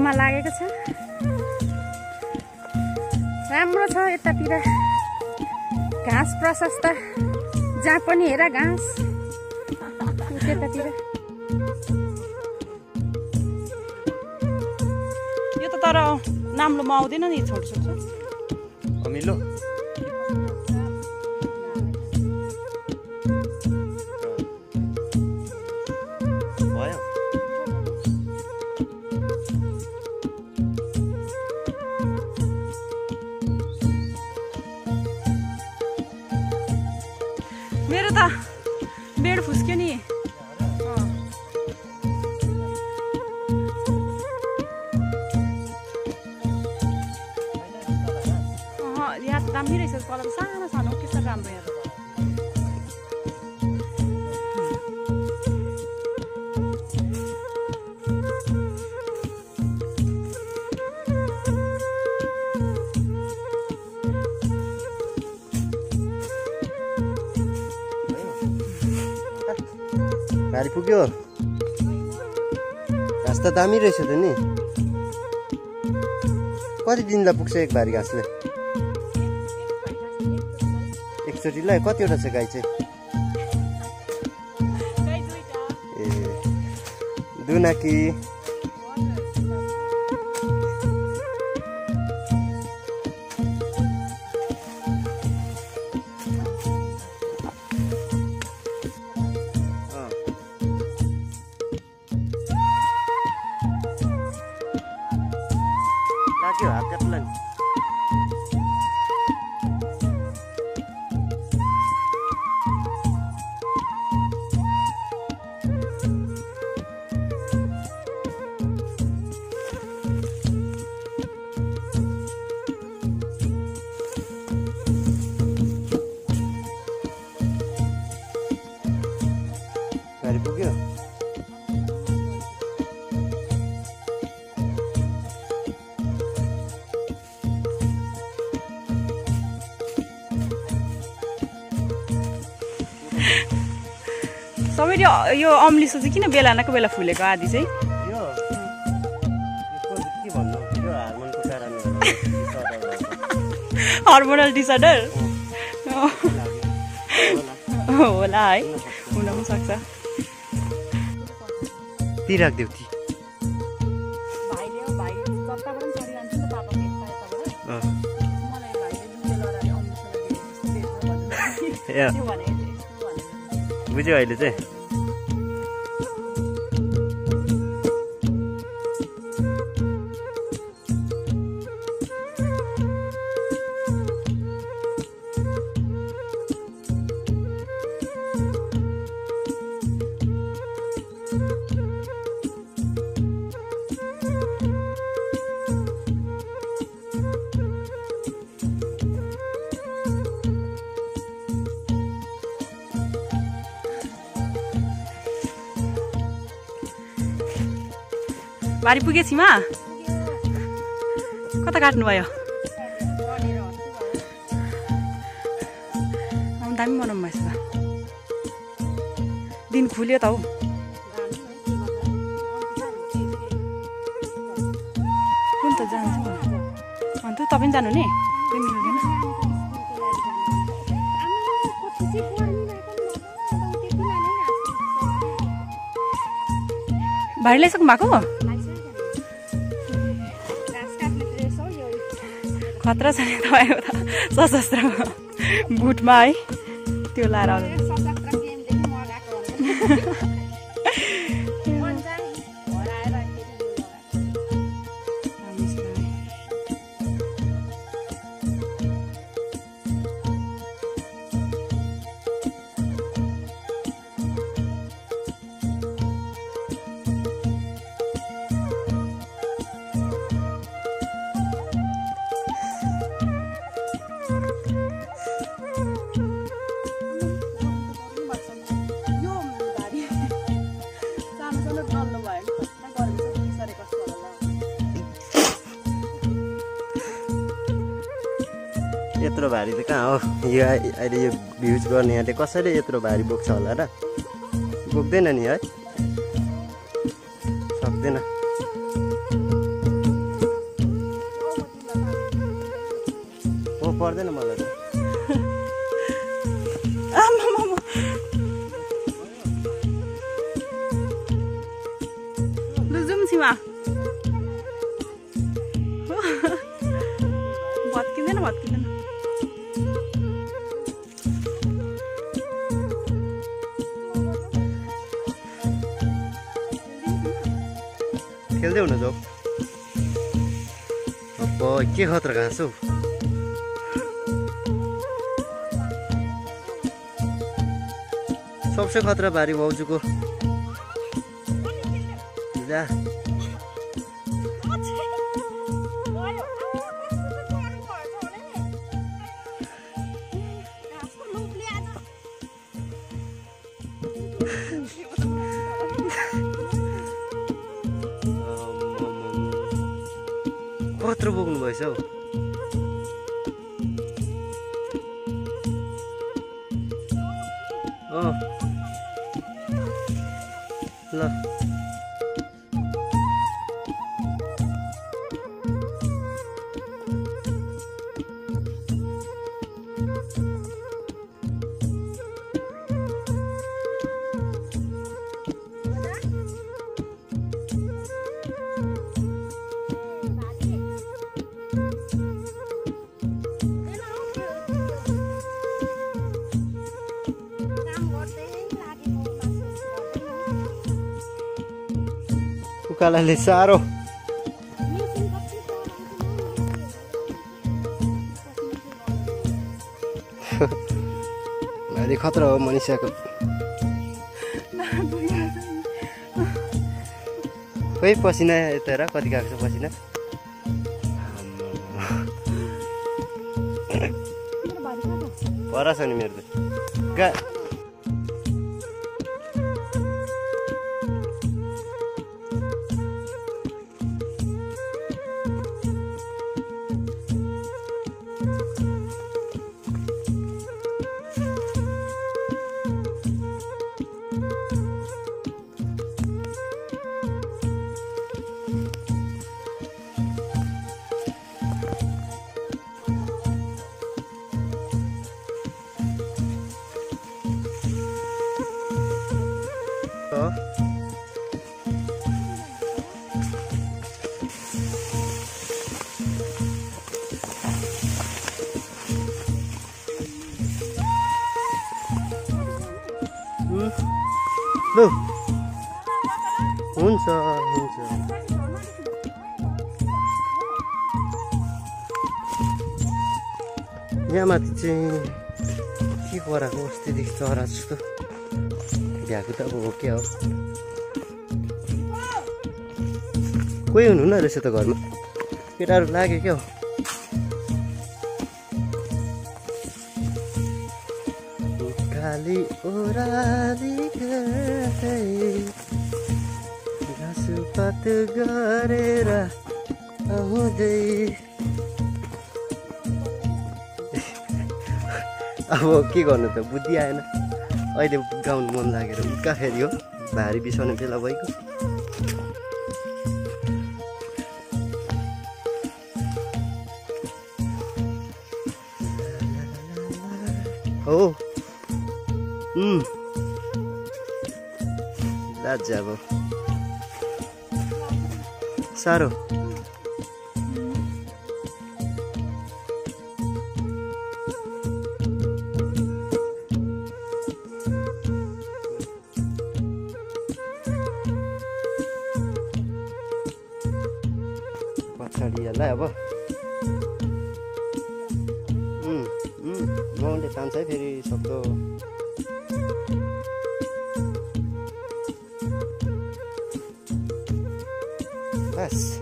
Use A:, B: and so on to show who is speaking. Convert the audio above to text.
A: घाममा लागेको छ। राम्रो छ यतातिर। घाँस प्रशस्त। जहाँ पनि हेर घाँस। त्यतातिर
B: यो त तर नाम्लोमा आउँदैन नि छोटो छोटो।
C: अमिलो।
B: दामी रहेछ कलम सानो सानो के राम्रो यहाँ।
C: भारी पुग्यो घाँस त दामी रहेछ त नि कति दिनलाई पुग्छ एक भारी घाँसले एकचोटिलाई कतिवटा छ गाई चाहिँ? ए दुनाकी। लाग्यो हात
B: अ- यो अम्लिसो चाहिँ किन बेलानको बेला फुलेको आधी चाहिँ?
C: यो यो को- के भन्नु यो हार्मोनको कारणले होला।
B: Hormonal disorder?
C: होला।
B: होला है। हुन पनि सक्छ।
C: ती राखिदेऊ ती
B: भाइले
C: बुझ्यो अहिले चाहिँ
B: बारी पुगे छिमा कता काट्नुभयो दामी बनाउनु भएछ त। दिन खुल्यो त हौ। कुन त जान्छ? अन्त तपाईँ पनि जानु नि? त्यही मिल्दैन ल्याइसक्नु भएको? खतरा छ नि तपाईँको त। सशस्त्र बुटमा है त्यो लाएर आउनु।
C: यत्रो भारी त कहाँ हो? यो अहिले यो भ्युज गर्नेहरूले कसैले यत्रो भारी बोक्छ होला र? बोक्दैन नि है? सक्दैन। हो पर्दैन मलाई
B: भत्किँदैन भत्किँदैन
C: खेल्दै हुन जाऊ। अब के खतरा घाँस हौ सबसे खतरा बारी भाउजूको। जा। कत्रो बोक्नु भएछ हौ? ल। उकालाले साह्रो भारी खतरा हो मनिषाको खोइ पसिना यता हेर कति गएको छ पसिना पर छ नि मेरो त गा लु हुन्छ हुन्छ। यहाँ माथि चाहिँ के कराएको अस्तिदेखि चरा जस्तो? भ्याएको त अब हो क्या हो। कोही हुनुहुन्न रहेछ त घरमा? केटाहरू लाग्यो क्या हो? काली ओराली गए। घाँसपात गरेर आउँदै अब के गर्नु त बुद्धि आएन। अहिले गाउनु मन लागेर उक्का फेरि हो भारी बिसाउने बेला भइगयो हो। लाज अब साह्रो पछाडि यसलाई अब। माउले तान्छ है फेरि सक्दो। Yes.